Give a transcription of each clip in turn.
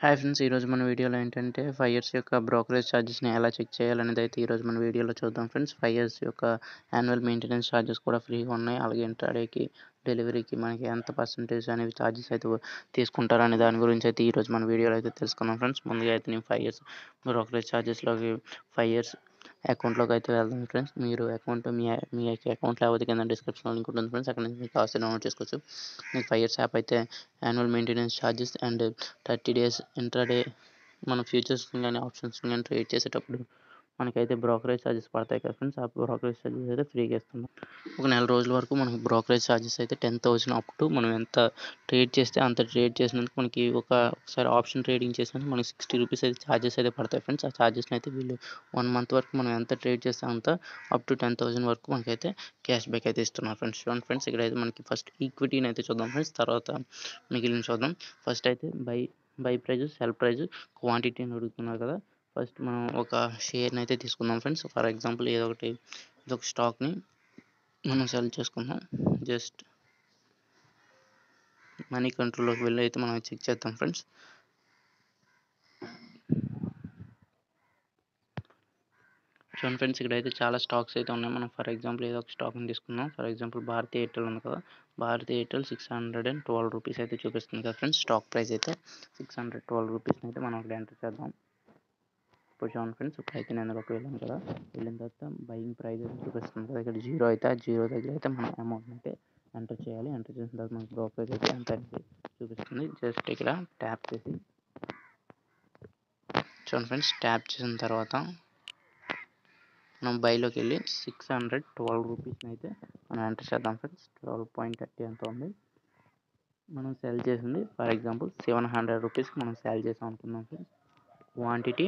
Hi friends ఈరోజు మన వీడియోలో ఏంటంటే ఫైవ్ ఇయర్స్ యొక్క బ్రోకరేజ్ ఛార్జెస్ని ఎలా చెక్ చేయాలనేది అయితే ఈరోజు మన వీడియోలో చూద్దాం ఫ్రెండ్స్. ఫైవ్ ఇయర్స్ యొక్క యాన్యువల్ మెయింటెనెన్స్ ఛార్జెస్ కూడా ఫ్రీగా ఉన్నాయి. అలాగే ఇంట్రాడేకి డెలివరీకి మనకి ఎంత పర్సంటేజ్ అనేవి ఛార్జెస్ అయితే తీసుకుంటారనే దాని గురించి అయితే ఈరోజు మన వీడియోలో అయితే తెలుసుకుందాం ఫ్రెండ్స్. ముందుగా అయితే నేను ఫైవ్ ఇయర్స్ బ్రోకరేజ్ ఛార్జెస్లోకి ఫైవ్ ఇయర్స్ అకౌంట్లోకి అయితే వెళ్దాం ఫ్రెండ్స్. మీరు అకౌంట్ మీ మీ అకౌంట్ లేకపోతే కింద డిస్క్రిప్షన్లో లింక్ ఉంటుంది ఫ్రెండ్స్. అక్కడ నుంచి మీకు కావాల్సిన డౌన్లోడ్ చేసుకోవచ్చు. మీకు ఫైవ్ ఇయర్స్ యాప్ అయితే annual maintenance charges and thirty days intraday మన ఫ్యూచర్స్ కానీ ఆప్షన్స్ కానీ ట్రేడ్ చేసేటప్పుడు మనకైతే బ్రోకరేజ్ ఛార్జెస్ పడతాయి కదా ఫ్రెండ్స్ ఆ బ్రోకరేజ్ ఛార్జెస్ అయితే ఫ్రీగా ఇస్తున్నాం. ఒక నెల రోజుల వరకు మనకి బ్రోకరేజ్ ఛార్జెస్ అయితే టెన్ థౌసండ్ అప్ టు మనం ఎంత ట్రేడ్ చేస్తే అంత ట్రేడ్ చేసినందుకు మనకి ఒక ఒకసారి ఆప్షన్ ట్రేడింగ్ చేసినందుకు మనకి సిక్స్టీ రూపీస్ అయితే ఛార్జెస్ అయితే పడతాయి ఫ్రెండ్స్. ఆ ఛార్జెస్ని అయితే వీళ్ళు వన్ మంత్ వరకు మనం ఎంత ట్రేడ్ చేస్తే అంత అప్ టు టెన్ థౌసండ్ వరకు మనకైతే క్యాష్ బ్యాక్ అయితే ఇస్తున్నారు ఫ్రెండ్స్. చూడండి ఫ్రెండ్స్ ఇక్కడ అయితే మనకి ఫస్ట్ ఈక్విటీని అయితే చూద్దాం ఫ్రెండ్స్. తర్వాత మిగిలిన చూద్దాం. ఫస్ట్ అయితే buy buy price sell price quantity అని అడుగుతున్నారు కదా. ఫస్ట్ మనం ఒక షేర్ని అయితే తీసుకుందాం ఫ్రెండ్స్. ఫర్ ఎగ్జాంపుల్ ఏదో ఒకటి ఇదొక స్టాక్ని మనం సెల్ చేసుకుందాం. జస్ట్ మనీ కంట్రోల్లోకి వెళ్ళి అయితే మనం చెక్ చేద్దాం ఫ్రెండ్స్. చూడండి ఫ్రెండ్స్ ఇక్కడ అయితే చాలా స్టాక్స్ అయితే ఉన్నాయి. మనం ఫర్ ఎగ్జాంపుల్ ఏదో ఒక స్టాక్ని తీసుకుందాం. ఫర్ ఎగ్జాంపుల్ భారతీ ఎయిర్టెల్ ఉంది కదా. Bharti Airtel six hundred and twelve rupees అయితే చూపిస్తుంది కదా ఫ్రెండ్స్. స్టాక్ ప్రైస్ అయితే సిక్స్ హండ్రెడ్ ట్వెల్వ్ రూపీస్ని అయితే మనం ఇక్కడ ఎంటర్ చేద్దాం. చూడండి ఫ్రెండ్స్ ఇప్పుడు అయితే నేను ఒక వెళ్ళాను కదా వెళ్ళిన తర్వాత బయింగ్ ప్రైస్ చూపిస్తుంది కదా ఇక్కడ జీరో అయితే ఆ జీరో దగ్గర అయితే మనం అమౌంట్ అయితే ఎంటర్ చేయాలి. ఎంటర్ చేసిన తర్వాత మనకి బ్రోకరేజ్ అయితే ఎంత చూపిస్తుంది. జస్ట్ ఇక్కడ ట్యాప్ చేసి చూడండి ఫ్రెండ్స్ ట్యాప్ చేసిన తర్వాత మనం బైలోకి వెళ్ళి సిక్స్ హండ్రెడ్ ట్వెల్వ్ రూపీస్ని అయితే మనం ఎంటర్ చేద్దాం ఫ్రెండ్స్. ట్వెల్వ్ పాయింట్ థర్టీ ఎంత ఉంది. మనం సెల్ చేసింది ఫర్ ఎగ్జాంపుల్ సెవెన్ హండ్రెడ్ రూపీస్కి మనం సెల్ చేసాం అనుకుందాం ఫ్రెండ్స్. క్వాంటిటీ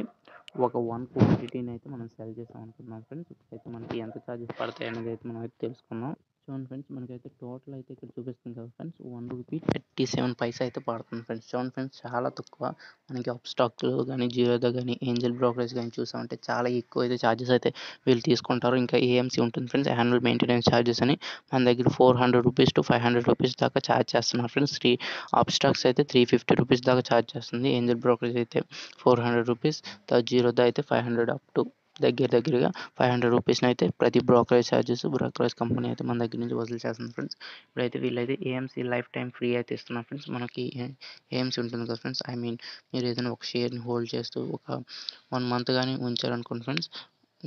ఒక వన్ క్వాంటిటీని అయితే మనం సెల్ చేసాం అనుకుంటున్నాం ఫ్రెండ్స్ ఇప్పుడైతే మనకి ఎంత ఛార్జెస్ పడతాయి అనేది అయితే మనం అయితే తెలుసుకుందాం. చూడండి ఫ్రెండ్స్ మనకైతే టోటల్ అయితే ఇక్కడ చూపిస్తుంది కదా friends one rupee thirty seven paisa అయితే పడుతుంది ఫ్రెండ్స్. చూడండి ఫ్రెండ్స్ చాలా తక్కువ. మనకి అప్ స్టాక్లో కానీ జియోదో కానీ ఏంజల్ బ్రోకరేజ్ కానీ చూసామంటే చాలా ఎక్కువ అయితే ఛార్జెస్ అయితే వీళ్ళు తీసుకుంటారు. ఇంకా ఏఎంసీ ఉంటుంది ఫ్రెండ్స్ యాన్యువల్ మెయింటెనెన్స్ ఛార్జెస్ అని. మన దగ్గర four hundred rupees to five hundred rupees దాకా ఛార్జ్ చేస్తున్నారు ఫ్రెండ్స్. త్రీ అప్ స్టాక్స్ అయితే త్రీ ఫిఫ్టీ రూపీస్ దాకా ఛార్జ్ చేస్తుంది. ఏంజల్ బ్రోకరేజ్ అయితే ఫోర్ హండ్రెడ్ రూపీస్. జీరోదా అయితే ఫైవ్ హండ్రెడ్ అప్ టు దగ్గర దగ్గరగా ఫైవ్ హండ్రెడ్ రూపీస్ని అయితే ప్రతి బ్రోకరేజ్ ఛార్జెస్ బ్రోకరేజ్ కంపెనీ అయితే మన దగ్గర నుంచి వసూలు చేస్తుంది ఫ్రెండ్స్ ఇప్పుడైతే వీళ్ళైతే ఏఎంసీ లైఫ్ టైం ఫ్రీ అయితే ఇస్తున్నారు ఫ్రెండ్స్ మనకి ఏఎంసీ ఉంటుంది కదా ఫ్రెండ్స్ ఐ మీన్ మీరు ఏదైనా ఒక షేర్ని హోల్డ్ చేస్తూ ఒక వన్ మంత్ కానీ ఉంచారనుకోండి ఫ్రెండ్స్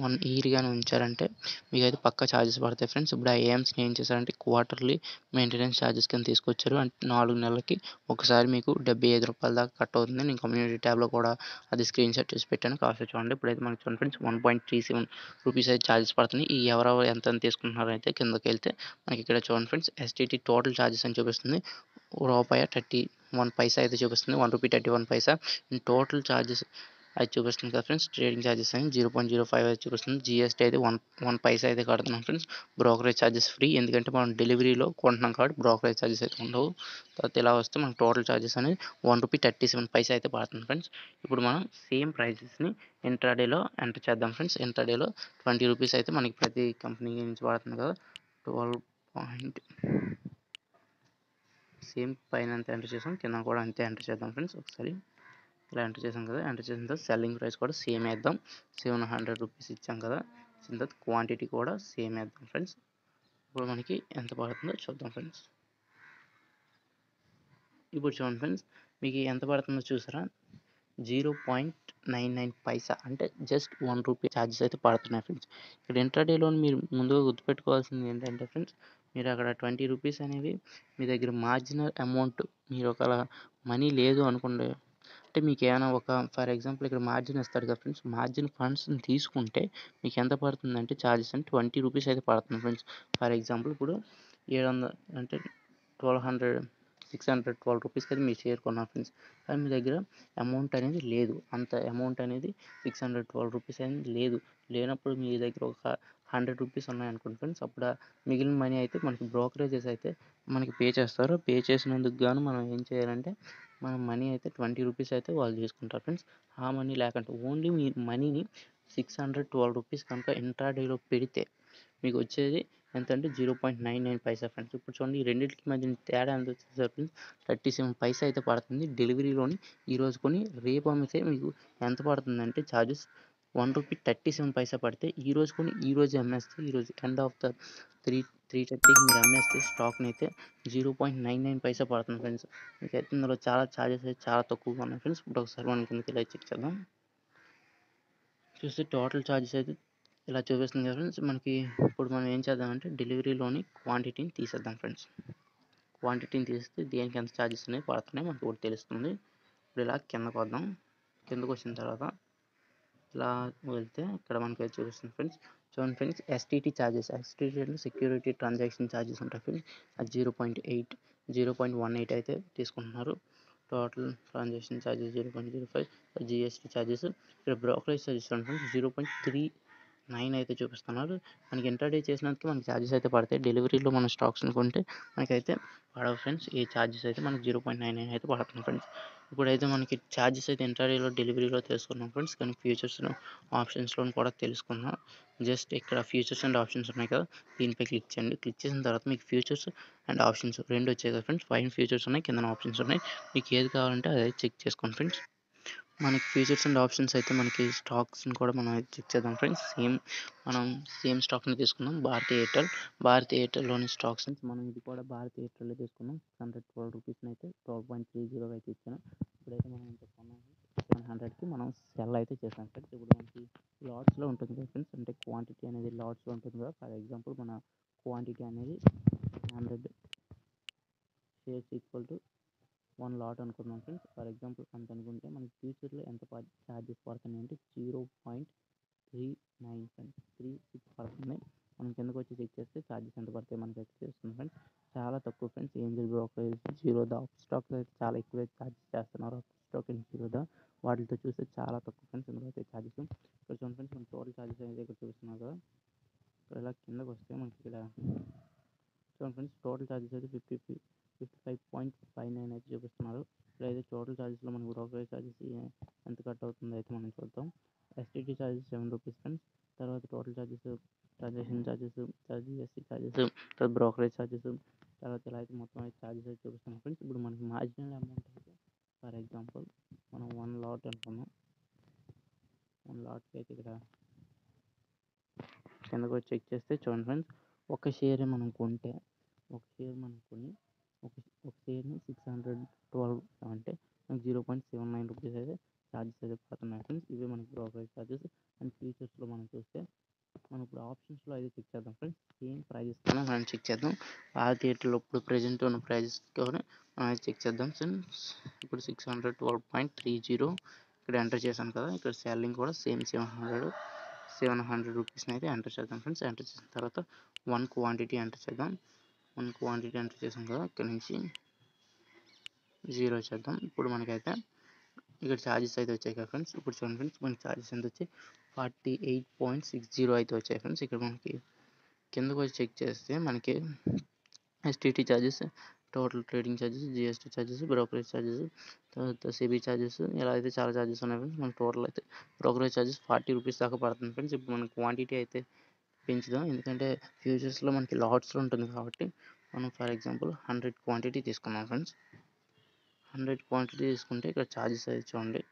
వన్ ఇయర్ కానీ ఉంచారంటే మీకైతే పక్క ఛార్జెస్ పడతాయి ఫ్రెండ్స్ ఇప్పుడు ఆ ఏఎంస్ని ఏం చేశారంటే క్వార్టర్లీ మెయింటెనెన్స్ ఛార్జెస్ కింద తీసుకొచ్చారు. అంటే నాలుగు నెలలకి ఒకసారి మీకు డెబ్బై ఐదు రూపాయల దాకా కట్ అవుతుంది. నేను కమ్యూనిటీ ట్యాబ్లో కూడా అది స్క్రీన్ షాట్ చేసి పెట్టాను. కాస్ట్ చూడండి. ఇప్పుడైతే మనకి చూడండి friends one point three seven rupees అయితే ఛార్జెస్ పడుతుంది ఈ ఎవరెవరు ఎంత తీసుకుంటున్నారో అయితే కిందకి వెళ్తే మనకి ఇక్కడ చూడండి ఫ్రెండ్స్ ఎస్టీటీ టోటల్ ఛార్జెస్ అని చూపిస్తుంది. రూపాయ థర్టీ వన్ పైసా అయితే చూపిస్తుంది. One rupee thirty one paisa. Total charges అది చూపిస్తుంది కదా ఫ్రెండ్స్. ట్రేడింగ్ ఛార్జెస్ అని జీరో పాయింట్ జీరో ఫైవ్ అయితే చూపిస్తుంది. జిఎస్టీ అయితే వన్ వన్ పైసా అయితే కడుతున్నాం ఫ్రెండ్స్. Brokerage charges free. ఎందుకంటే మనం డెలివరీలో కొంటున్నాం కాబట్టి బ్రోకరేజ్ ఛార్జెస్ అయితే ఉండవు. తర్వాత ఇలా వస్తే మనకు టోటల్ ఛార్జెస్ అనేది one rupee thirty seven paisa అయితే పడుతుంది ఫ్రెండ్స్. ఇప్పుడు మనం సేమ్ ప్రైజెస్ని ఇంట్రాడేలో ఎంటర్ చేద్దాం ఫ్రెండ్స్. ఇంట్రాడేలో ట్వంటీ రూపీస్ అయితే మనకి ప్రతి కంపెనీ నుంచి పడుతుంది కదా. ట్వెల్వ్ పాయింట్ సేమ్ పైన అంతా ఎంటర్ చేసాం. కింద కూడా అంతే ఎంటర్ చేద్దాం ఫ్రెండ్స్ ఒకసారి. ఇలా ఎంటర్ చేసాం కదా. ఎంటర్ చేసిన తర్వాత సెల్లింగ్ ప్రైస్ కూడా సేమ్ వేద్దాం. సెవెన్ హండ్రెడ్ రూపీస్ ఇచ్చాం కదా. ఇచ్చిన తర్వాత క్వాంటిటీ కూడా సేమ్ వేద్దాం ఫ్రెండ్స్ ఇప్పుడు మనకి ఎంత పడుతుందో చూద్దాం ఫ్రెండ్స్ ఇప్పుడు చూడండి ఫ్రెండ్స్ మీకు ఎంత పడుతుందో చూసారా? Zero point nine nine paisa అంటే జస్ట్ వన్ రూపీ ఛార్జెస్ అయితే పడుతున్నాయి ఫ్రెండ్స్ ఇక్కడ ఇంట్రాడేలో మీరు ముందుగా గుర్తుపెట్టుకోవాల్సింది ఏంటంటే ఫ్రెండ్స్ మీరు అక్కడ ట్వంటీ రూపీస్ అనేవి మీ దగ్గర మార్జినల్ అమౌంట్ మీరు ఒకవేళ మనీ లేదు అనుకుంటే అంటే మీకు ఏమైనా ఒక ఫర్ ఎగ్జాంపుల్ ఇక్కడ మార్జిన్ ఇస్తాడు కదా ఫ్రెండ్స్ మార్జిన్ ఫండ్స్ని తీసుకుంటే మీకు ఎంత పడుతుందంటే ఛార్జెస్ అంటే ట్వంటీ రూపీస్ అయితే పడుతుంది ఫ్రెండ్స్. ఫర్ ఎగ్జాంపుల్ ఇప్పుడు ఏడు వందల అంటే twelve hundred six hundred twelve రూపీస్కి అయితే మీరు షేర్ కొన్నారు ఫ్రెండ్స్. కానీ మీ దగ్గర అమౌంట్ అనేది లేదు. అంత అమౌంట్ అనేది సిక్స్ హండ్రెడ్ ట్వెల్వ్ రూపీస్ అనేది లేదు. లేనప్పుడు మీ దగ్గర ఒక హండ్రెడ్ రూపీస్ ఉన్నాయనుకోండి ఫ్రెండ్స్ అప్పుడు మిగిలిన మనీ అయితే మనకి బ్రోకరేజెస్ అయితే మనకి పే చేస్తారు. పే చేసినందుకు గాను మనం ఏం చేయాలంటే మన మనీ అయితే ట్వంటీ రూపీస్ అయితే వాళ్ళు తీసుకుంటారు ఫ్రెండ్స్. ఆ మనీ లేకుంటే ఓన్లీ మీ మనీని సిక్స్ హండ్రెడ్ ట్వెల్వ్ రూపీస్ కనుక ఇంట్రాడేలో పెడితే మీకు వచ్చేది ఎంత అంటే zero point nine nine paisa friends. ఇప్పుడు చూడండి ఈ రెండింటికి మధ్య తేడా ఎంత వచ్చేసరికి ఫ్రెండ్స్? థర్టీ సెవెన్ పైసా అయితే పడుతుంది. డెలివరీలోని ఈరోజు కొని రేపు అమ్మితే మీకు ఎంత పడుతుందంటే charges one rupee thirty seven paisa పడితే ఈ రోజు కొని ఈ రోజు అమ్మేస్తే ఈ రోజు end of the three three థర్టీకి మీరు అమ్మేస్తే స్టాక్ని అయితే zero point nine nine paisa పడుతుంది ఫ్రెండ్స్ మీకు అయితే ఇందులో చాలా ఛార్జెస్ అయితే చాలా తక్కువగా ఉన్నాయి ఫ్రెండ్స్ ఇప్పుడు ఒకసారి మనం కిందకి ఇలా చెక్ చేద్దాం. చూస్తే టోటల్ ఛార్జెస్ అయితే ఇలా చూపిస్తుంది కదా ఫ్రెండ్స్ మనకి ఇప్పుడు మనం ఏం చేద్దామంటే డెలివరీలోని క్వాంటిటీని తీసేద్దాం ఫ్రెండ్స్ క్వాంటిటీని తీస్తే దేనికి ఎంత ఛార్జెస్ అనేవి పడుతున్నాయి మనకు ఒకటి తెలుస్తుంది. ఇప్పుడు ఇలా కిందకు వద్దాం. కిందకు వచ్చిన తర్వాత ఇలా వెళ్తే ఇక్కడ మనకి చూపిస్తుంది ఫ్రెండ్స్. చూడండి ఫ్రెండ్స్ ఎస్టీటీ ఛార్జెస్ ఎస్టీటీ అంటే సెక్యూరిటీ ట్రాన్సాక్షన్ ఛార్జెస్ ఉంటాయి ఫ్రెండ్స్. అది zero point eight zero point one eight అయితే తీసుకుంటున్నారు. Total transaction charges zero point zero five GST charges ఇక్కడ brokerage charges friends zero point three nine అయితే చూపిస్తున్నారు మనకి intraday చేసినందుకు మనకి ఛార్జెస్ అయితే పడతాయి. డెలివరీలో మన స్టాక్స్ కొంటే మనకైతే పడవు ఫ్రెండ్స్ ఈ ఛార్జెస్ అయితే మనకి జీరో పాయింట్ నైన్ నైన్ అయితే పడుతుంది ఫ్రెండ్స్ ఇప్పుడైతే మనకి ఛార్జెస్ అయితే ఇంటర్డేలో డెలివరీలో తెలుసుకున్నాం ఫ్రెండ్స్ కానీ ఫ్యూచర్స్ ఆప్షన్స్లో కూడా తెలుసుకున్నాం జస్ట్ ఇక్కడ ఫ్యూచర్స్ అండ్ ఆప్షన్స్ ఉన్నాయి కదా. దీనిపై క్లిక్ చేయండి. క్లిక్ చేసిన తర్వాత మీకు ఫ్యూచర్స్ అండ్ ఆప్షన్స్ రెండు వచ్చాయి కదా ఫ్రెండ్స్ పైన ఫ్యూచర్స్ ఉన్నాయి కింద ఆప్షన్స్ ఉన్నాయి. మీకు ఏది కావాలంటే అది చెక్ చేసుకోండి ఫ్రెండ్స్ మనకి ఫీచర్స్ అండ్ ఆప్షన్స్ అయితే మనకి స్టాక్స్ని కూడా మనం చెక్ చేద్దాం ఫ్రెండ్స్. సేమ్ మనం సేమ్ స్టాక్ని తీసుకుందాం భారతీ ఎయిర్టెల్. భారతీ ఎయిర్టెల్లోని స్టాక్స్ మనం ఇది కూడా భారతీ ఎయిర్టెల్లో తీసుకున్నాం. సిక్స్ హండ్రెడ్ ట్వెల్వ్ రూపీస్ని అయితే ట్వెల్వ్ పాయింట్ త్రీ జీరో అయితే ఇచ్చాను. ఇప్పుడైతే మనం ఎంత కొన్నాము సెవెన్ హండ్రెడ్కి మనం సెల్ అయితే చేసాం ఫ్రెండ్స్. ఇప్పుడు మనకి లాట్స్లో ఉంటుంది కదా ఫ్రెండ్స్. అంటే క్వాంటిటీ అనేది లాట్స్లో ఉంటుంది కదా. ఫర్ ఎగ్జాంపుల్ మన క్వాంటిటీ అనేది hundred shares equal to one lot అనుకుందాం ఫ్రెండ్స్. ఫర్ ఎగ్జాంపుల్ అంత అనుకుంటే మనకి ఫ్యూచర్లో ఎంత ఛార్జెస్ పడుతున్నాయి అంటే zero point three nine friends. Three six పడుతున్నాయి. మనం కిందకు వచ్చి చెక్ చేస్తే ఛార్జెస్ ఎంత పడతాయి మనకి అయితే తెలుస్తుంది ఫ్రెండ్స్. చాలా తక్కువ ఫ్రెండ్స్. ఏంజల్ బ్రోకరేజ్ జీరోదా దా స్టాక్ అయితే చాలా ఎక్కువ ఛార్జెస్ చేస్తున్నారు. స్టాక్ అండ్ జీరోదా వాటితో చూస్తే చాలా తక్కువ ఫ్రెండ్స్. ఇందులో అయితే ఛార్జెస్ ఇక్కడ చూడండి ఫ్రెండ్స్ మనం టోటల్ ఛార్జెస్ అనేది ఇక్కడ చూస్తున్నారు కదా. ఇక్కడ ఇలా కిందకు వస్తే మనకి ఇక్కడ చూడండి ఫ్రెండ్స్ టోటల్ ఛార్జెస్ అయితే fifty fifty five point five nine అయితే చూపిస్తున్నారు ఇప్పుడైతే టోటల్ ఛార్జెస్లో మనకి బ్రోకరేజ్ ఛార్జెస్ ఎంత కట్ అవుతుందో అయితే మనం చూద్దాం. STT charges seven rupees friends తర్వాత total charges transaction charges ST charges తర్వాత బ్రోకరేజ్ ఛార్జెస్ తర్వాత ఇలా అయితే మొత్తం అయితే ఛార్జెస్ అయితే చూపిస్తున్నాం ఫ్రెండ్స్ ఇప్పుడు మనకి మార్జినల్ అమౌంట్ అయితే ఫర్ ఎగ్జాంపుల్ మనం వన్ లాట్ అనుకున్నాం. వన్ లాట్కి అయితే ఇక్కడ కిందకు వచ్చి చెక్ చేస్తే చూడండి ఫ్రెండ్స్ ఒక షేర్ మనం కొంటే ఒక షేర్ మనం కొని ఒక ఒక షేర్ని సిక్స్ హండ్రెడ్ ట్వెల్వ్ అంటే zero point seven nine rupees అయితే ఛార్జెస్ అయితే పడుతున్నాయి ఫ్రెండ్స్ ఇవే మనకి బ్రోకరేజ్ ఛార్జెస్ అండ్ ఫీచర్స్లో మనం చూస్తే మనం ఇప్పుడు ఆప్షన్స్లో అయితే చెక్ చేద్దాం ఫ్రెండ్స్ ఏం ప్రైజెస్ కూడా మనం చెక్ చేద్దాం. ఆ థియేటర్లో ఇప్పుడు ప్రజెంట్ ఉన్న ప్రైజెస్ మనం అయితే చెక్ చేద్దాం ఫ్రెండ్స్ ఇప్పుడు six hundred twelve point three zero ఇక్కడ ఎంటర్ చేశాను కదా. ఇక్కడ సెల్లింగ్ కూడా same seven hundred seven hundred రూపీస్ని అయితే ఎంటర్ చేద్దాం ఫ్రెండ్స్ ఎంటర్ చేసిన తర్వాత వన్ క్వాంటిటీ ఎంటర్ చేద్దాం. వన్ క్వాంటిటీ ఎంటర్ చేసాం కదా ఇక్కడ నుంచి జీరో చేద్దాం. ఇప్పుడు మనకైతే ఇక్కడ ఛార్జెస్ అయితే వచ్చాయి కదా ఫ్రెండ్స్ ఇప్పుడు చూడండి ఫ్రెండ్స్ మనకి ఛార్జెస్ ఎంత వచ్చాయి? Forty eight point six zero అయితే వచ్చాయి ఫ్రెండ్స్ ఇక్కడ మనకి కిందకు వచ్చి చెక్ చేస్తే మనకి STT charges total trading charges GST charges brokerage charges తర్వాత సిబి ఛార్జెస్ ఇలా అయితే చాలా ఛార్జెస్ ఉన్నాయి ఫ్రెండ్స్ మనకి టోటల్ అయితే బ్రోకరేజ్ ఛార్జెస్ ఫార్టీ రూపీస్ దాకా పడుతుంది ఫ్రెండ్స్ ఇప్పుడు మనకి క్వాంటిటీ అయితే పెంచుదాం. ఎందుకంటే ఫ్యూచర్స్లో మనకి లాట్స్లో ఉంటుంది కాబట్టి మనం ఫర్ ఎగ్జాంపుల్ హండ్రెడ్ క్వాంటిటీ తీసుకున్నాం ఫ్రెండ్స్. హండ్రెడ్ క్వాంటిటీ తీసుకుంటే ఇక్కడ ఛార్జెస్ అయితే చూడండి.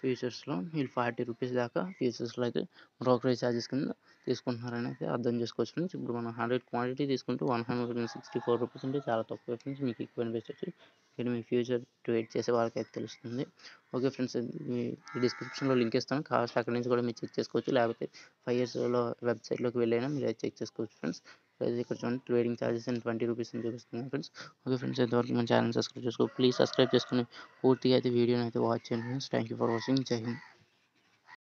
ఫ్యూచర్స్లో మీరు ఫార్టీ రూపీస్ దాకా ఫ్యూచర్స్లో అయితే బ్రోకరేజ్ ఛార్జెస్ కింద తీసుకుంటున్నారని అయితే అర్థం చేసుకోవచ్చు ఫ్రెండ్స్. ఇప్పుడు మనం హండ్రెడ్ క్వాంటిటీ తీసుకుంటే one hundred and sixty four rupees అంటే చాలా తక్కువ ఫ్రెండ్స్. మీకు ఎక్కువ అనిపించవచ్చు ఇక్కడ మీ ఫ్యూచర్ ట్రేడ్ చేసే వాళ్ళకి అయితే తెలుస్తుంది. ఓకే ఫ్రెండ్స్ మీ డిస్క్రిప్షన్లో లింక్ ఇస్తాను. కావాల్సి అక్కడి నుంచి కూడా మీరు చెక్ చేసుకోవచ్చు. లేకపోతే ఫైవ్ ఇయర్స్లో వెబ్సైట్లోకి వెళ్ళైనా మీరు అయితే చెక్ చేసుకోవచ్చు ఫ్రెండ్స్. అయితే ఇక్కడ చూడండి. Trading charges and twenty rupees అని చూపిస్తున్నాను ఫ్రెండ్స్. ఓకే ఫ్రెండ్స్ ఇంతవరకు మన ఛానల్ సబ్స్క్రైబ్ చేసుకో ప్లీజ్ సబ్స్క్రైబ్ చేసుకుని పూర్తిగా అయితే వీడియోని అయితే వాచ్ చేయండి friends. Thank you for watching. జై హింద్.